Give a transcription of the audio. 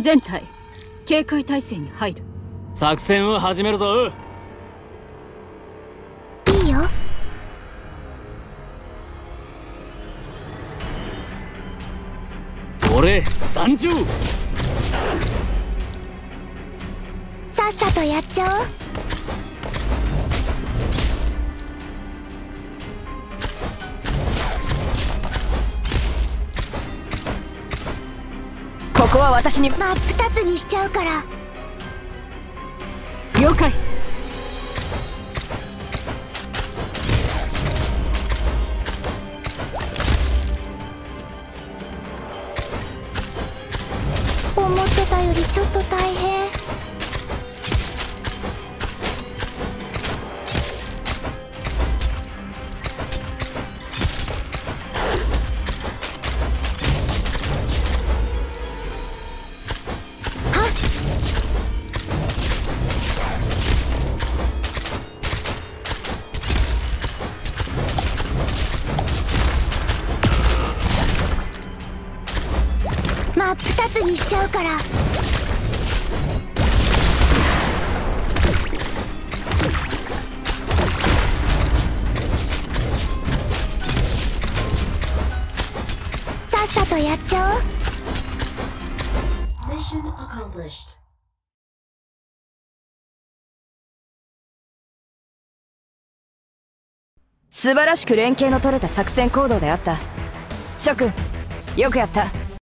全体警戒態勢に入る。作戦を始めるぞ。いいよ。俺参上さっさとやっちゃおうここは私に真っ二つにしちゃうから。了解。思ってたよりちょっと大変真っ二つにしちゃうから。さっさとやっちゃおう。Mission accomplished. 素晴らしく連携の取れた作戦行動であった諸君よくやった